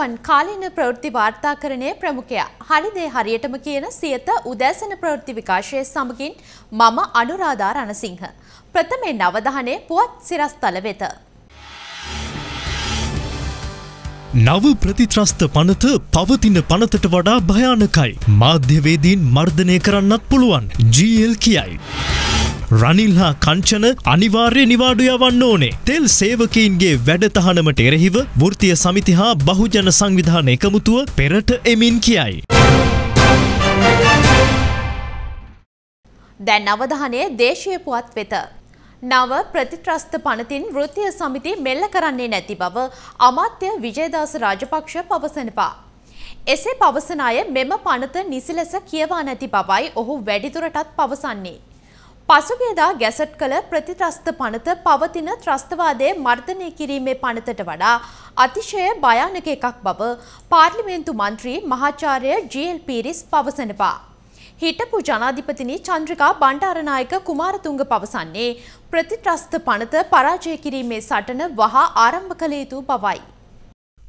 අයිපවන් කාලීන ප්‍රවෘත්ති වාර්තාකරණයේ ප්‍රමුඛයා හරිදේ හරියටම කියන සියත උදෑසන ප්‍රවෘත්ති විකාශය සමගින් මම අනුරාධා රණසිංහ. ප්‍රථමේ නවධානය පුවත් සිරස්තල වෙත. නව ප්‍රතිත්‍රස්ත පනත පවතින පනතට වඩා භයානකයි. මාධ්‍යවේදීන් මර්ධනය කරන්නත් පුළුවන්. GL කියයි. රනිල් හා කංචන අනිවාර්ය නිවාඩු යවන්න ඕනේ. තෙල් සේවකයින්ගේ වැඩතහනමට එරෙහිව වෘතිය සමිති හා බහුජන සංවිධාන එකමුතුව පෙරට එමින් කියයි. දැන් අවධානය දේශීය පුවත් වෙත. නව ප්‍රතිත්‍රස්ත පනතින් වෘතිය සමිති මෙල්ල කරන්නේ නැති බව අමාත්‍ය විජයදාස රාජපක්ෂ පවසනපා. එසේ පවසන අය මෙම පනත නිසි ලෙස කියවා නැති බවයි ඔහු වැඩිදුරටත් පවසන්නේ. පසුගේදා ගැසට් කළ ප්‍රතිත්‍රස්ත පනත පවතින ත්‍රස්තවාදය මර්ධනය කිරීමේ පනතට වඩා අතිශය භයානක එකක් බව පාර්ලිමේන්තු මන්ත්‍රී මහාචාර්ය ජීල් පීරිස් පවසනවා. හිටපු ජනාධිපතිනි චන්ද්‍රිකා බණ්ඩාරනායක කුමාරතුංග පවසන්නේ ප්‍රතිත්‍රස්ත පනත පරාජය කිරීමේ සටන වහා ආරම්භ කළ යුතු බවයි.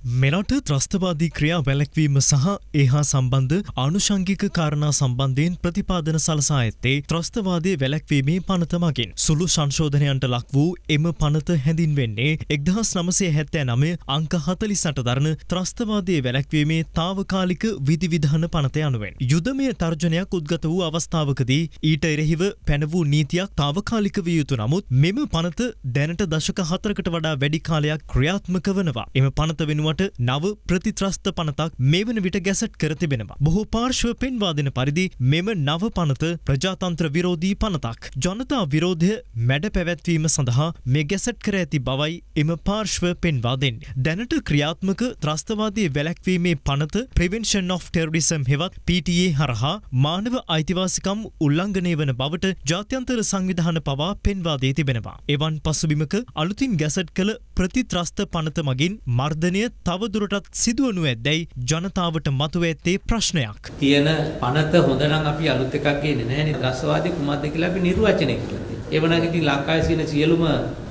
මෙරට ත්‍රස්තවාදී ක්‍රියා වැලැක්වීම සහ ඒහා සම්බන්ධ ආනුෂංගික කාරණා සම්බන්ධයෙන් ප්‍රතිපාදන සලසා ඇත්තේ ත්‍රස්තවාදය වැලැක්වීමේ පනත මගින්. සුළු සංශෝධනයන්ට ලක් වූ එම පනත හැඳින්වෙන්නේ එක්දහස් නමසය හැත්තෑ නමය අංක හතලිසට දරන ත්‍රස්තවාදය වැලැක්වීමේ තාවකාලික විධවිධාන පනත යනුවෙන්. යුදමය තර්ජනයක් උද්ගත වූ අවස්ථාවකදී ඊට එරෙහිව පැන වූ නීතියක් තාවකාලික විය යුතු නමුත් මෙම පනත දැනට දශක හතරකට වඩා වැඩි කාලයක් ක්‍රියාත්මක වනවා. එම පනත වෙනුව වෙනුවට නව ප්‍රතිත්‍රස්ත පනතක් මේ වන විට ගැසට් කර තිබෙනවා. බොහෝ පාර්ශ්ව පෙන්වා දෙන පරිදි මෙම නව පනත ප්‍රජාතන්ත්‍ර විරෝධී පනතක්. ජනතා විරෝධය මැඩ පැවැත්වීම සඳහා මේ ගැසට් කර ඇති බවයි එම පාර්ශ්ව පෙන්වා දෙන්න. දැනට ක්‍රියාත්මක ත්‍රස්තවාදී වැලැක්වීමේ පනත ප්‍රවෙන්ෂන් of ටෙරරිසම් හෙවත් PTA හරහා මානව අයිතිවාසිකම් උල්ලංඝනය වන බවට ජාත්‍යන්තර සංවිධාන පවා පෙන්වා දේ තිබෙනවා. එවන් පසුබිමක අලුතින් ගැසට් කළ ප්‍රතිත්‍රස්ත පනත මගින් මර්ධනය තවදුරටත් සිදුවනු ඇද්දැයි ජනතාවට මතුව ඇත්තේ ප්‍රශ්නයක්. තියෙන පනත හොඳ නම් අපි අලුත් එකක් ගේන්නේ නැහැනේ. ත්‍රස්තවාදී කුමක්ද කියලා අපි නිර්වචනය කරලා තියෙනවා. ඒ වුණාට ඉතින් ලංකාවේ තියෙන සියලුම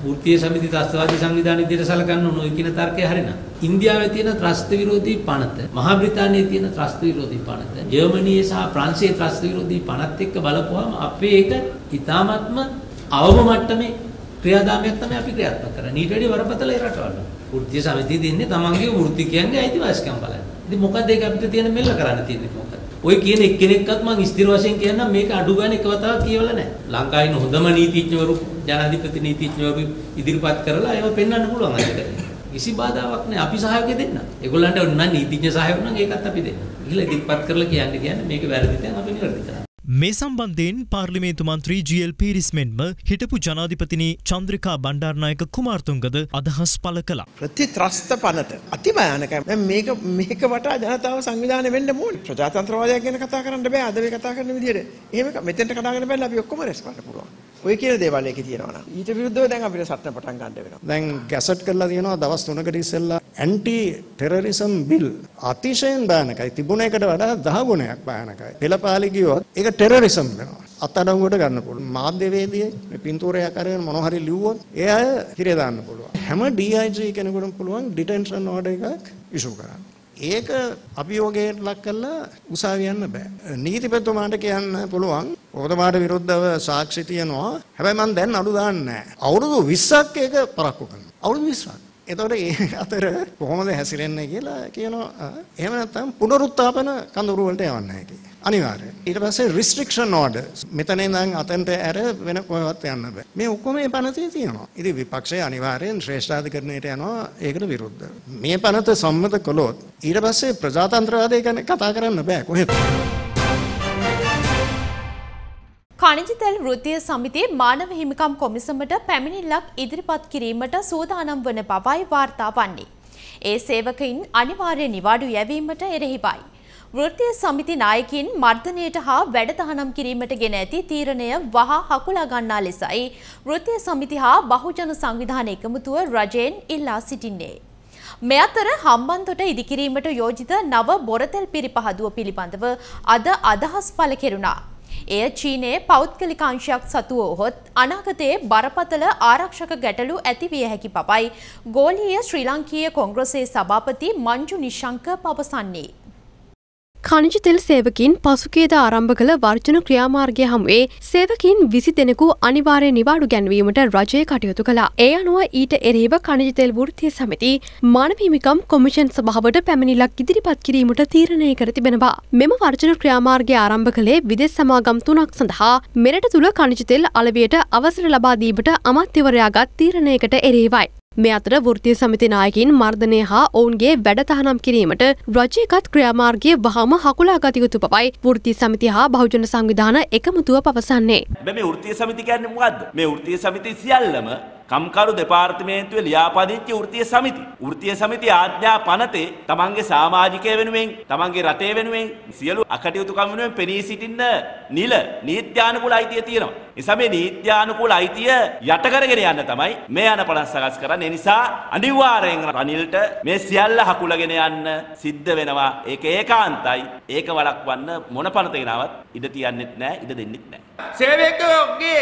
වෘත්තීය සමිති ත්‍රස්තවාදී සංවිධාන විදිහට සලකන්න ඕන ඔය කියන තර්කය හරිනම්. ඉන්දියාවේ තියෙන ත්‍රස්ත විරෝධී පනත, මහා බ්‍රිතාන්‍යයේ තියෙන ත්‍රස්ත විරෝධී පනත, ජර්මනියේ සහ ප්‍රංශයේ ත්‍රස්ත විරෝධී පනත් එක්ක බලපුවාම අපේ ඒක ඊ타මත්ම අවම මට්ටමේ ක්‍රියාදාමයක් තමයි අපි ක්‍රියාත්මක කරන්නේ. ඊට වැඩි වරපතල ඒ රටවල. වෘත්තීය සමිතිය දෙන්නේ තමන්ගේ වෘත්තිකයන්ගේ අයිතිවාසිකම් බලන්න. ඉතින් මොකද ඒක අපිට තියෙන මෙල්ල කරන්න තියෙන්නේ මොකද? ඔය කියන එක්කෙනෙක්වත් මං ස්ථිර වශයෙන් කියන්නම් මේක අඩු ගන්න එක වතාවක් කියවලා නැහැ. ලංකාවේ හොඳම නීතිඥවරු ජනාධිපති නීතිඥවරු ඉදිරිපත් කරලා ඒව පෙන්වන්න පුළුවන් අද කිසි බාධාවක් නැහැ. අපි සහයෝගය දෙන්න. ඒගොල්ලන්ට ඕන නම් නීතිඥ සහයෝගය නම් ඒකත් අපි දෙන්න. ගිහලා ඉදිරිපත් කරලා කියන්නේ කියන්නේ මේක වැරදි දැන් අපි නිවැරදි කරනවා. මේ සම්බන්ධයෙන් පාර්ලිමේන්තු මන්ත්‍රී ජල් පිරිස් මෙන්ම හිටපු ජනාධිපතිනි චන්ද්‍රිකා බණ්ඩාරනායක කුමාර්තුන්ගද අදහස් පල කළා. ප්‍රතිත්‍රස්ත පනත අතිභයානකයි. දැන් මේක මේක වටා ජනතාව සංවිධානය වෙන්න ඕනේ. ප්‍රජාතන්ත්‍රවාදය ගැන කතා කරන්න බෑ අද මේ කතා කරන විදිහට. එහෙම මෙතෙන්ට කතාගෙන බැලලා අපි ඔක්කොම රැස් කරන්න පුළුවන්. ඔය කියන දේවල් එකේ තියෙනවා නම් ඊට විරුද්ධව දැන් අපිට සටන පටන් ගන්න වෙනවා. දැන් ගැසට් කරලා තියෙනවා දවස් 3කට ඉස්සෙල්ලා ඇන්ටි ටෙරරිසම් බිල් අතිශයින් භයානකයි. තිබුණ එකට වඩා 10 ගුණයක් භයානකයි. පෙළපාලි ගියොත් ඒක ටෙරරිසම් වෙනවා. අත්අඩංගුවට ගන්න පුළුවන්. මාධ්‍යවේදියෙක් මේ පින්තූරයක් අරගෙන මොනවා හරි ලිව්වොත් ඒ අය හිරේ දාන්න පුළුවන්. හැම DIG කෙනෙකුටම පුළුවන් ඩිටෙන්ෂන් ඕඩර් එකක් ඉෂු කරන්න. ඒක අභියෝගයට ලක් කරලා උසාවිය යන්න බෑ. නීතිපතිතුමාට කියන්න පුළුවන් ඔබතුමාට විරුද්ධව සාක්ෂි තියෙනවා. හැබැයි මම දැන් අඩු දාන්නේ නැහැ. අවුරුදු 20ක් ඒක පරක්කු කරනවා. අවුරුදු 20ක්. එතකොට ඒ අතර කොහොමද හැසිරෙන්නේ කියලා කියනවා. එහෙම නැත්නම් පුනරුත්ථාපන කඳවුරු වලට යවන්නේ නැහැ කියලා. අනිවාර්යයෙන්. ඊට පස්සේ restriction orders. මෙතන ඉඳන් අතෙන්ට ඇර වෙන කොහෙවත් යන්න බෑ. මේ ඔක්කොම මේ පනතේ තියෙනවා. ඉතින් විපක්ෂය අනිවාර්යෙන් ශ්‍රේෂ්ඨාධිකරණයට යනවා ඒකට විරුද්ධව. මේ පනත සම්මත කළොත් ඊට පස්සේ ප්‍රජාතන්ත්‍රවාදය ගැන කතා කරන්න බෑ කොහෙද. ಖನಿජ තෙල් වෘත්තීය සමිතිය මානව හිමිකම් කොමිසමට පැමිණිල්ලක් ඉදිරිපත් කිරීමට සූදානම් වන බවයි වාර්තා වන්නේ. ඒ සේවකයින් අනිවාර්ය නිවාඩු යැවීමට එරෙහිවයි. වෘත්තීය සමිති නායකින් මර්ධනයට හා වැඩතහනම් කිරීමට ගෙන ඇති තීරණය වහා හකුලා ගන්නා ලෙසයි වෘත්තීය සමිති හා බහුජන සංවිධාන එකමුතුව රජයෙන් ඉල්ලා සිටින්නේ. මේ අතර හම්බන්තොට ඉදිකිරීමට යෝජිත නව බොරතෙල් පිරිපහදුව පිළිබඳව අද අදහස් පළ කෙරුණා. එය චීනයේ පෞද්ගලික අංශයක් සතුව වුවහොත් අනාගතයේ බරපතල ආරක්ෂක ගැටලු ඇතිවිය හැකි බවයි ගෝලීය ශ්‍රී ලංකීය කොංග්‍රසයේ සභාපති මංජු නිශංක පවසන්නේ. කනිජ තෙල් සේවකින් පසුකේද ආරම්භ කළ වර්ජන ක්‍රියාමාර්ගය හමුවේ සේවකින් විසි දෙනෙකු අනිවාර්ය නිවාඩු ගැන්වීමට රජය කටයුතු කළා. ඒ අනුව ඊට එරෙහිව කනිජ තෙල් වෘත්තීය සමිති මානවහිමිකම් කොමිෂන් සභාවට පැමිණිලක් ඉදිරිපත් කිරීමට තීරණය කර තිබෙනවා. මෙම වර්ජන ක්‍රියාමාර්ගය ආරම්භ කළේ විදෙස් සමාගම් තුනක් සඳහා මෙරට තුළ කනිජ තෙල් අලවියට අවසර ලබා දීමට අමාත්‍යවරයාගත් තීරණයකට එරෙහිවයි. මේ අතර වෘතිය සමිති නායකින් මර්ධනය හා ඔවුන්ගේ වැඩ තහනම් කිරීමට රජයකත් ක්‍රියාමාර්ගය වහම හකුලා ගත යුතු බවයි වෘත්ති සමිති හා බහුජන සංවිධාන එකමුතුව පවසන්නේ. මේ වෘත්තිය සමිති කියන්නේ මොකද්ද? මේ වෘත්තිය සමිති සියල්ලම කම්කරු දෙපාර්තමේන්තුවේ ලියාපදිංචි වෘත්තීය සමිති. වෘත්තීය සමිති ආඥා පනතේ තමන්ගේ සමාජිකය වෙනුවෙන්, තමන්ගේ රටේ වෙනුවෙන් සියලු අකටයුතුකම් වෙනුවෙන් පෙනී සිටින්න නිල නීත්‍යානුකූල අයිතිය තියෙනවා. නිසා මේ නීත්‍යානුකූල අයිතිය යට කරගෙන යන්න තමයි මේ යන පලස් සකස් කරන්නේ. ඒ නිසා අනිවාර්යෙන් රනිල්ට මේ සියල්ල හකුලගෙන යන්න සිද්ධ වෙනවා. ඒක ඒකාන්තයි. ඒක වළක්වන්න මොන පනත ගෙනාවත් ඉඩ තියන්නෙත් නැහැ, ඉඩ දෙන්නෙත් නැහැ. සේවකයෝගේ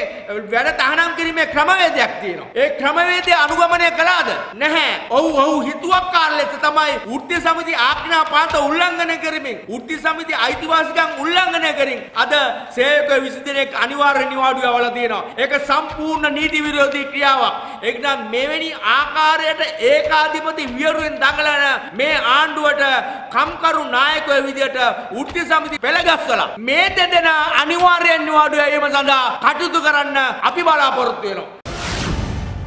වැඩ තහනම් කිරීමේ ක්‍රමවේදයක් තියෙනවා. ඒ ක්‍රමවේදය අනුගමනය කළාද? නැහැ. ඔව් ඔව් හිතුවක්කාර ලෙස තමයි වෘත්තීය සමිති ආඥා පාත උල්ලංඝනය කරමින් වෘත්තීය සමිති අයිතිවාසිකම් උල්ලංඝනය කරමින් අද සේවකයෝ 20 දෙනෙක් අනිවාර්ය නිවාඩු යවලා තියෙනවා. ඒක සම්පූර්ණ නීති විරෝධී ක්‍රියාවක්. ඒක නම් මෙවැනි ආකාරයට ඒකාධිපති වියරුවෙන් දඟලන මේ ආණ්ඩුවට කම්කරු නායකයෝ විදියට වෘත්තීය සමිති පෙළගස්සලා මේ දෙදෙනා අනිවාර්යෙන් නිවාඩු යැවීම සඳහා කටයුතු කරන්න අපි බලාපොරොත්තු වෙනවා.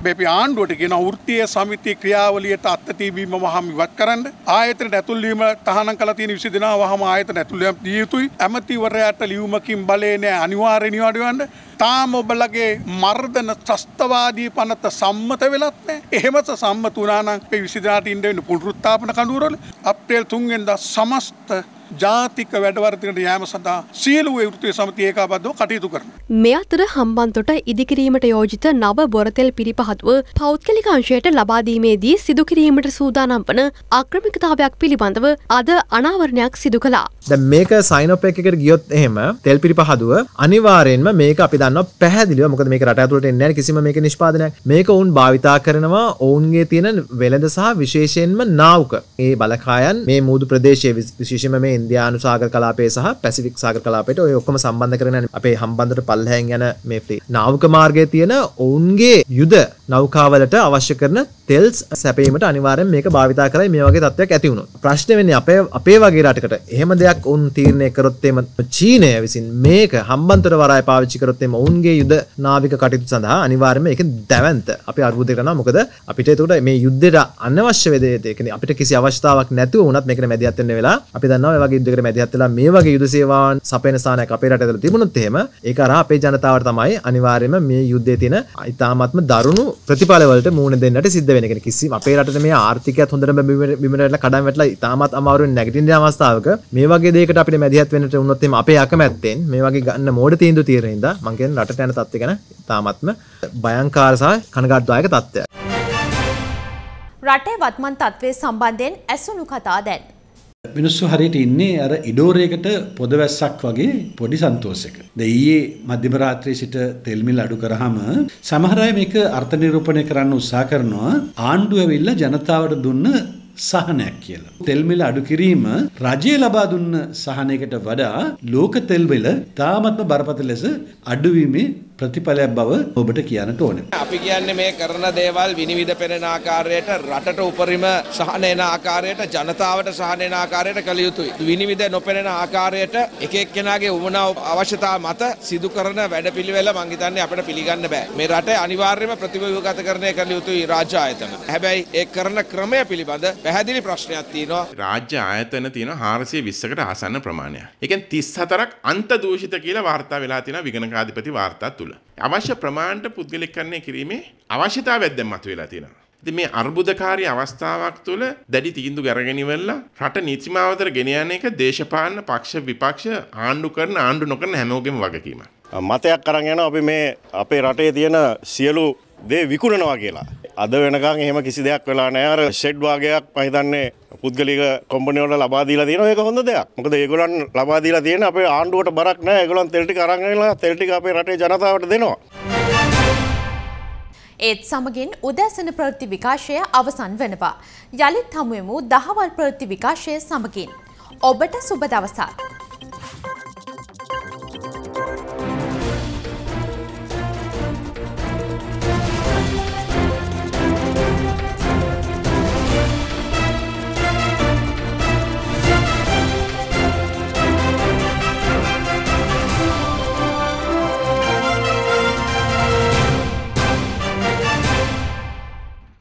අපි ආණ්ඩුවට ගෙන වෘත්තිය සමිති ක්‍රියාවලියට අත්තතිබීම වහම ඉවත් කරන්න ආයතන ඇතුල්ලීම තහනම් කල තියෙන විසි දෙනා වහම ආයතන ඇතුළයම් දිය යුතුයි ඇමතිවරයට ලියවමකින් බලය නෑ අනිවාර්ය නිවාඩුවන්න තාම ඔබලගේ මර්ධන ත්‍රස්තවාදී පනත සම්මත වෙලත්නෑ එහෙමත සම්මත වනානං විසිදාට ඉන්ඩවෙන පුළෘත්තාපන කඳුරල අප්‍රේල් තුන්ගෙන්ද සමස්ත ජාතික වැඩවර්තිකට යෑම සඳහා සියලු වෘතිය සමති ඒකාබද්ධව කටයුතු කරන. මේ අතර හම්බන්තොට ඉදිකිරීමට යෝජිත නව බොරතෙල් පිරිපහත්ව පෞද්ගලික අංශයට ලබාදීමේදී සිදුකිරීමට සූදානම් වන අක්‍රමිකතාවයක් පිළිබඳව අද අනාවරණයක් සිදු කළා. ද මේක සයිනොප එකකට ගියොත් එහෙම තෙල් පිරිපහදුව අනිවාරයෙන්ම මේක අපි දන්න පැහදිලිව. මොකද මේක රට ඇතුළට එන්නේ කිසිම මේක නිෂ්පාදනයක්. මේක ඔවුන් භාවිතා කරනවා ඔවුන්ගේ තියෙන වෙළඳ සහ විශේෂයෙන්ම නාවක. ඒ බලකායන් මේ මුූදු ප්‍රදේශය විශේෂම මේ ඉන්දයානු සාගර කලාපේ සහ පැසිෆික් සාගර කලාපට ඔය ඔක්කොම සම්බන්ධ කරන අපේ හම්බන්ධට පල්හැන් යන මේ ෆ්‍රී නාවක මාර්ගය තියෙන ඔවුන්ගේ යුද නෞකාවලට අවශ්‍ය කරන තෙල්ස් සැපීමට අනිවාරෙන් මේක භාවිතා කරයි මේ වගේ තත්වයක් ඇති වුණු ප්‍රශ්න වෙන්නේ අපේ අපේ වගේ රටකට එහෙම දෙයක් උන් තීරණය කරොත්තේම චීනය විසින් මේක හම්බන්තර වරය පාවිච්චි කරොත්තේම ඔවුන්ගේ යුද නාවික කටයුතු සඳහා අනිවාර්යයෙන්ම ඒක දැවන්ත අපි අර්බුදය කරනවා මොකද අපිට ඒකට මේ යුද්ධයට අනවශ්‍ය වේදේ කියන්නේ අපිට කිසි අවස්ථාවක් නැතුව වුණත් මේකට මැදිහත් වෙන්න වෙලා අපි දන්නවා වගේ යුද්ධයකට මැදිහත් වෙලා මේ වගේ යුද සේවාවන් සපයන ස්ථානයක් අපේ රටේ තිබුණොත් එහෙම ඒක අර අපේ ජනතාවට තමයි අනිවාර්යයෙන්ම මේ යුද්ධයේ තියෙන ඉතාමත්ම දරුණු ප්‍රතිඵලවලට මුහුණ දෙන්නට සිද්ධ වෙන කෙනෙක්. කිසි අපේ රටේ මේ ආර්ථිකයත් හොඳටම බිමට වැටලා කඩන් වැටලා ඉතාමත් අමාරුවෙන් නැගිටින අවස්ථාවක මේ වගේ දෙයකට අපිට මැදිහත් වෙන්නට වුණොත් එහෙම අපේ අකමැත්තෙන් මේ වගේ ගන්න මෝඩ තීන්දුව తీරන ඉඳා මං කියන්නේ රටට යන තත්ත්වය ගැන ඉතාමත්ම භයංකාර සහ කනගාටුදායක තත්ත්වයක්. රටේ වත්මන් තත්ත්වය සම්බන්ධයෙන් ඇසුණු කතා දැන්. මිනිස්සු හරියට ඉන්නේ අර ඉඩෝරයකට පොදවැස්සක් වගේ පොඩි සන්තෝෂයක. ද ඊයේ මධ්‍යම රාත්‍රියේ සිට තෙල් මිල අඩු කරාම සමහර අය මේක අර්ථ නිරූපණය කරන්න උත්සාහ කරනවා ආණ්ඩුව ඇවිල්ලා ජනතාවට දුන්න සහනයක් කියලා. තෙල් මිල අඩු කිරීම රජය ලබා දුන්න සහනයකට වඩා ලෝක තෙල් මිල තාමත්ම බරපතල ලෙස අඩුවීමේ ප්‍රතිඵලයක් බව ඔබට කියන්නට ඕනේ. අපි කියන්නේ මේ කරන දේවල් විනිවිද පෙනෙන ආකාරයට රටට උපරිම සහන එන ආකාරයට ජනතාවට සහන එන ආකාරයට කළ යුතුයි. විනිවිද නොපෙනෙන ආකාරයට එක එක්කෙනාගේ උවමනා අවශ්‍යතා මත සිදු කරන වැඩපිළිවෙල මං හිතන්නේ අපිට පිළිගන්න බෑ. මේ රටේ අනිවාර්යයෙන්ම ප්‍රතිව්‍යුහගතකරණය කළ යුතුයි රාජ්‍ය ආයතන. හැබැයි ඒ කරන ක්‍රමය පිළිබඳ පැහැදිලි ප්‍රශ්නයක් තියෙනවා. රාජ්‍ය ආයතන තියෙන 420කට ආසන්න ප්‍රමාණයක්. ඒ කියන්නේ 34ක් අන්ත දූෂිත කියලා වාර්තා වෙලා තියෙනවා විගණකාධිපති වාර්තා තුල. අවශ්‍ය ප්‍රමාණයට පුද්ගලිකකරණය කිරීමේ අවශ්‍යතාවයක් දැන් මතුවලා තියෙනවා. ඉතින් මේ අර්බුදකාරී අවස්ථාවක් තුළ දැඩි තීන්දුව අරගෙනවිල්ලා රට නීතිමාවතර ගෙන යන එක දේශපාලන පක්ෂ විපක්ෂ ආණ්ඩු කරන ආණ්ඩු නොකරන හැමෝගෙම වගකීමක්. මතයක් අරන් යනවා අපි මේ අපේ රටේ තියෙන සියලු දේ විකුණනවා කියලා. අද වෙනකන් එහෙම කිසි දෙයක් වෙලා නැහැ. අර ෂෙඩ් වාගයක් මම හිතන්නේ පුද්ගලික කොම්පැනි වල ලබා දීලා තියෙනවා. ඒක හොඳ දෙයක්. මොකද ඒගොල්ලන් ලබා දීලා තියෙන අපේ ආණ්ඩුවට බරක් නැහැ. ඒගොල්ලන් තෙල් ටික අරන් ඇවිල්ලා තෙල් ටික අපේ රටේ ජනතාවට දෙනවා. ඒත් සමගින් උදැසන ප්‍රවෘත්ති විකාශය අවසන් වෙනවා. යළිත් හමුවෙමු දහවල් ප්‍රවෘත්ති විකාශය සමගින්. ඔබට සුබ දවසක්.